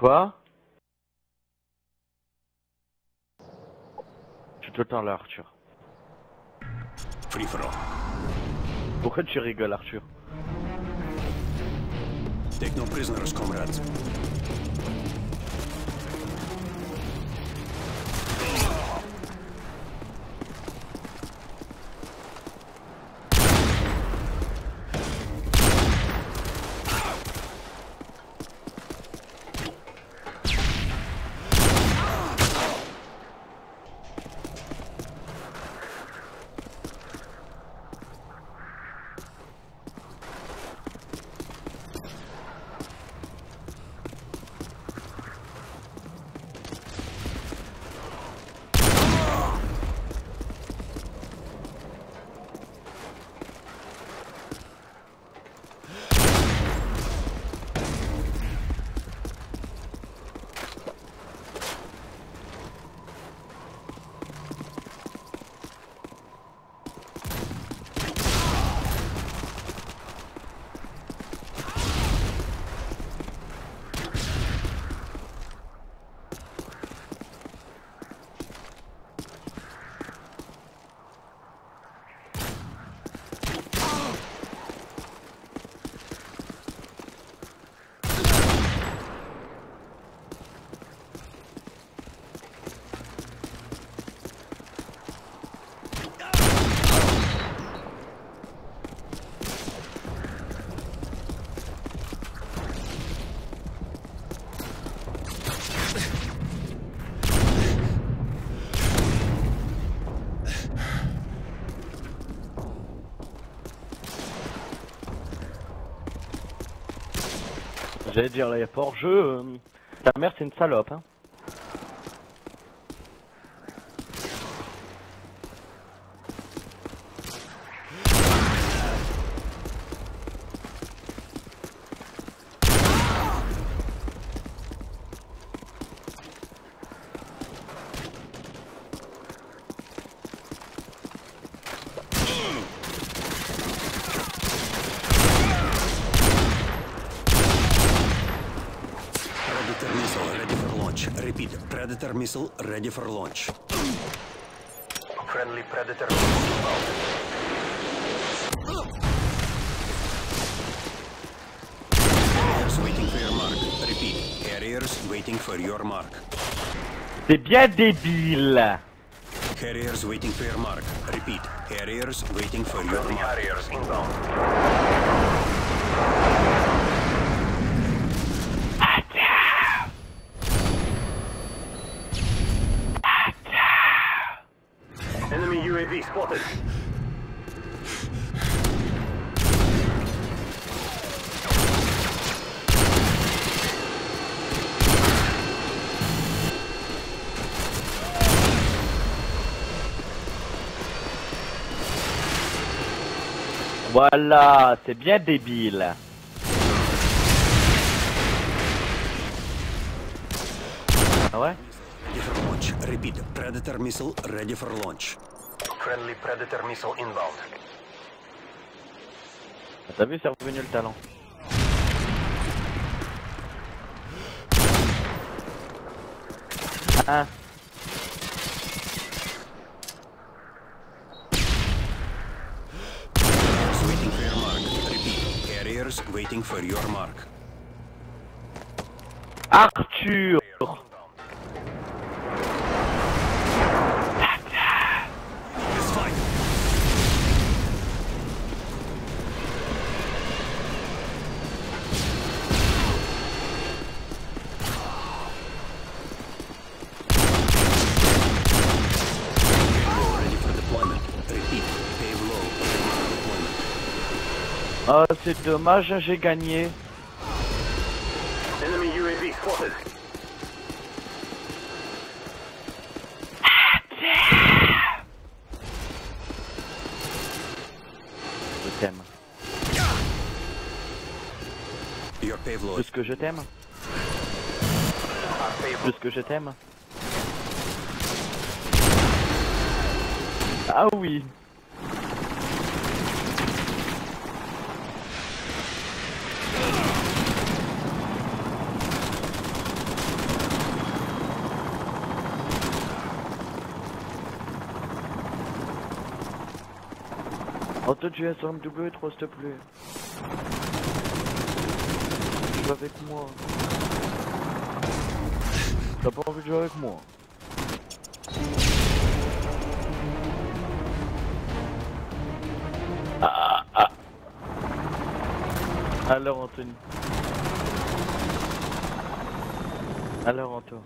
Quoi? Tu te tends là, Arthur. Pourquoi tu rigoles, Arthur? Techno prisoners, comrades. J'allais dire l'aéroport. Je. Euh, ta mère, c'est une salope, hein. Missile ready for launch. Repeat, Predator missile ready for launch. Friendly Predator missile inbound. Harriers waiting for your mark. Repeat, Harriers waiting for your mark. C'est bien débile Harriers waiting for your mark. Repeat, Harriers waiting for your mark. Harriers inbound. UAV spotted. Voilà, c'est bien débile. Ah ouais Ready for launch. Repeat, Predator missile ready for launch. Friendly Predator missile inbound. T'as vu, c'est revenu le talent. Ah, Harriers waiting for your mark. Repeat, Harriers waiting for your mark. Arthur Oh, c'est dommage, j'ai gagné. Enemy UAV spotted. Je t'aime. Plus que je t'aime. Plus que je t'aime. Ah oui. Tu viens sur MW3 s'il te plaît. Joue avec moi. T'as pas envie de jouer avec moi Ah ah Alors Anthony. Alors Antoine.